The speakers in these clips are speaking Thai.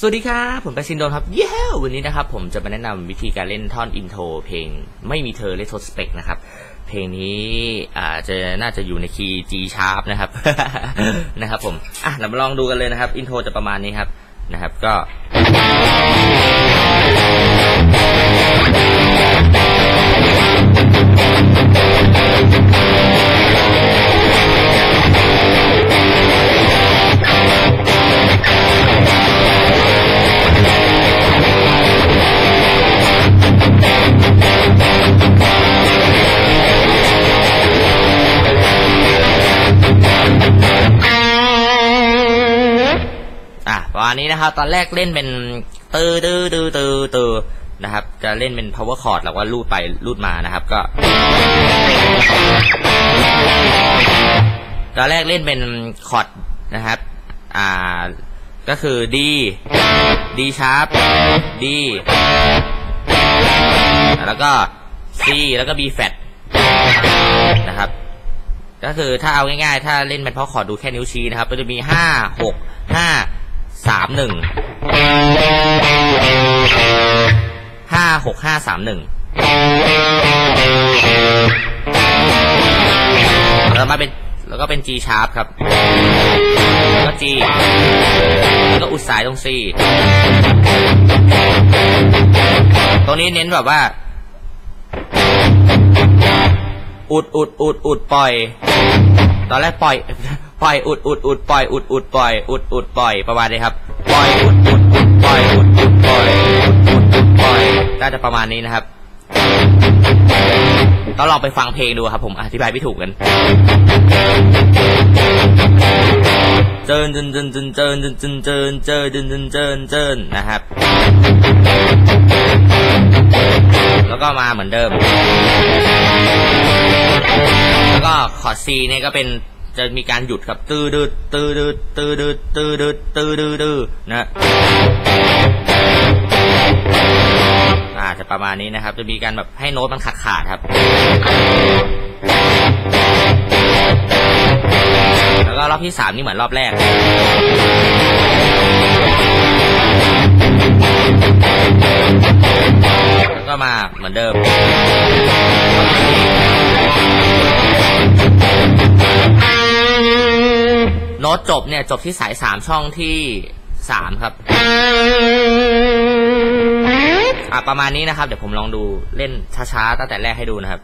สวัสดีครับ ผมแป๊ะชินโดนครับ เย้วันนี้นะครับผมจะมาแนะนำวิธีการเล่นท่อน intro เพลงไม่มีเธอ Retrospect นะครับ เพลงนี้อาจจะน่าจะอยู่ในคีย์ G sharp นะครับ นะครับผม อะเรามาลองดูกันเลยนะครับ intro จะประมาณนี้ครับ นะครับก็ อะประมาณนี้นะครับ ตอนแรกเล่นเป็นตือตือตือตือตือนะครับ จะเล่นเป็น power chord แล้วก็ลูดไปลูดมานะครับ ก็ ตอนแรกเล่นเป็นคอร์ดนะครับ อ่า ก็คือ D D sharp D แล้วก็ C แล้วก็ B flat นะครับ ก็คือถ้าเอาง่ายๆ ถ้าเล่นเป็นเพราะขอดูแค่นิ้วชี้นะครับ ก็จะมีห้าหกห้า สามหนึ่งห้าหกห้าสามหนึ่งแล้วมาเป็นแล้วก็เป็น G sharp ครับ แล้วก็ G แล้วก็อุดสายตรง C ตรงนี้เน้นแบบว่า อุดอุดอุดอุดปล่อย ตอนแรกปล่อย ปล่อยอุดอุดอุดปล่อยอุดอุดปล่อยอุดอุดปล่อยประมาณนี้ครับปล่อยอุดอุดอุดปล่อยอุดอุดปล่อยอุดอุดอุดปล่อยน่าจะประมาณนี้นะครับต้องลองไปฟังเพลงดูครับผมอธิบายไม่ถูกกันเจินเจินเจินเจินเจินเจินเจินเจินเจินเจินเจินเจินนะครับ แล้วก็มาเหมือนเดิม แล้วก็คอร์ด C เนี่ยก็เป็น จะมีการหยุดครับตื้อดืดตื้อดืดตื้อดืดตื้อดืดตื้อดืดตื้อนะอ่าจะประมาณนี้นะครับ จะมีการแบบให้โน้ตมันขาดขาดครับ แล้วก็รอบที่สามนี่เหมือนรอบแรกแล้วก็มาเหมือนเดิม จบเนี่ยจบที่สายสามช่องที่สามครับอะประมาณนี้นะครับ เดี๋ยวผมลองดูเล่นช้าๆตั้งแต่แรกให้ดูนะครับ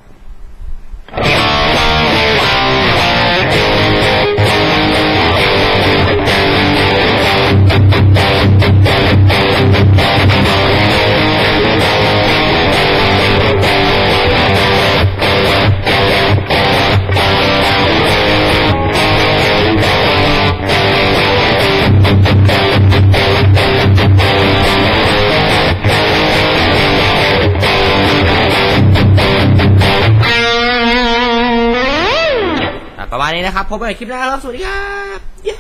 นี้นะครับพบกันในคลิปหน้าครับ สวัสดีครับ เย้